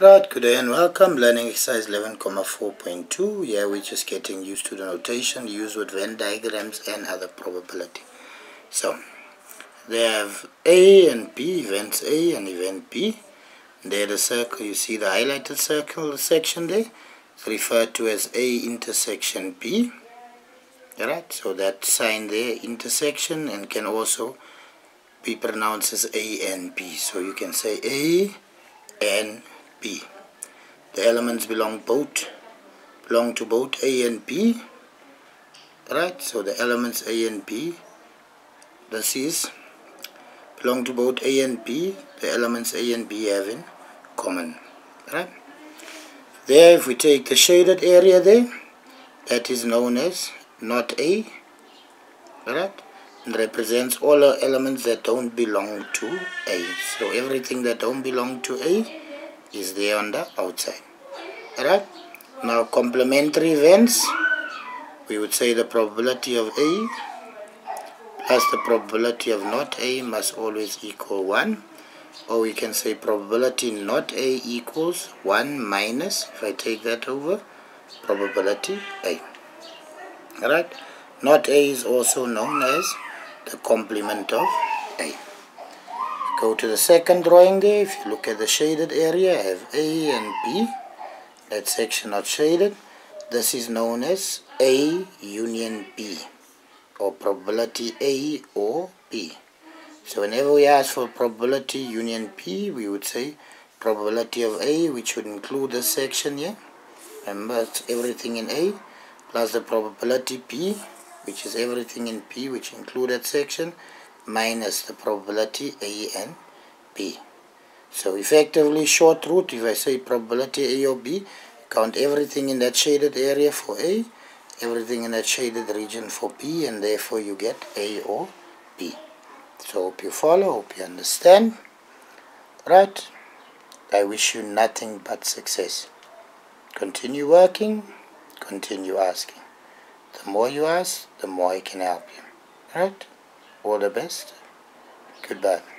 Right, good day and welcome. Learning exercise 11.4.2. Here we're just getting used to the notation used with Venn diagrams and other probability. So, they have A and B, events A and event B. There the circle, you see the highlighted circle the section there. It's referred to as A intersection B. Alright, so that sign there, intersection, and can also be pronounced as A and B. So you can say A and B. The elements belong both belong to both A and B. Right? So the elements A and B this is belong to both A and B. The elements A and B have in common. Right? There if we take the shaded area there that is known as not A. Right? And represents all the elements that don't belong to A. So everything that don't belong to A is there on the outside. Alright? Now complementary events we would say the probability of A plus the probability of not A must always equal 1 or we can say probability not A equals 1 minus if I take that over probability A. Alright? Not A is also known as the complement of A Go to the second drawing there. If you look at the shaded area, I have A and B. That section not shaded. This is known as A union B or probability A or B. So whenever we ask for probability union P, we would say probability of A, which would include this section here. Remember, it's everything in A, plus the probability P, which is everything in P, which include that section, minus the probability A and B. So effectively short root, if I say probability A or B, count everything in that shaded area for A, everything in that shaded region for B, and therefore you get A or B. So hope you follow, hope you understand. Right? I wish you nothing but success. Continue working, continue asking. The more you ask, the more I can help you. Right? All the best. Goodbye.